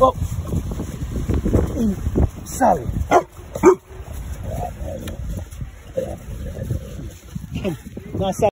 Oh. In. Sally. nice.